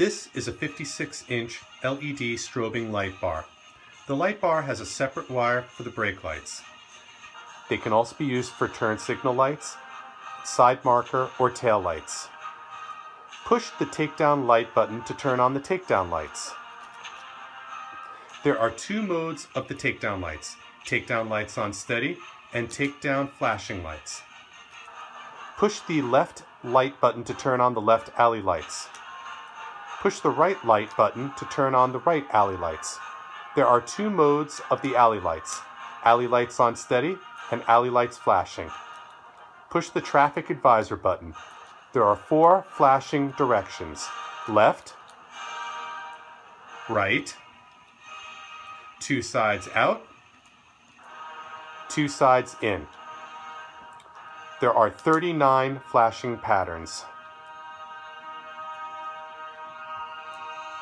This is a 56-inch LED strobing light bar. The light bar has a separate wire for the brake lights. They can also be used for turn signal lights, side marker, or tail lights. Push the takedown light button to turn on the takedown lights. There are two modes of the takedown lights, takedown lights on steady and takedown flashing lights. Push the left light button to turn on the left alley lights. Push the right light button to turn on the right alley lights. There are two modes of the alley lights, alley lights on steady and alley lights flashing. Push the traffic advisor button. There are four flashing directions, left, right, two sides out, two sides in. There are 39 flashing patterns.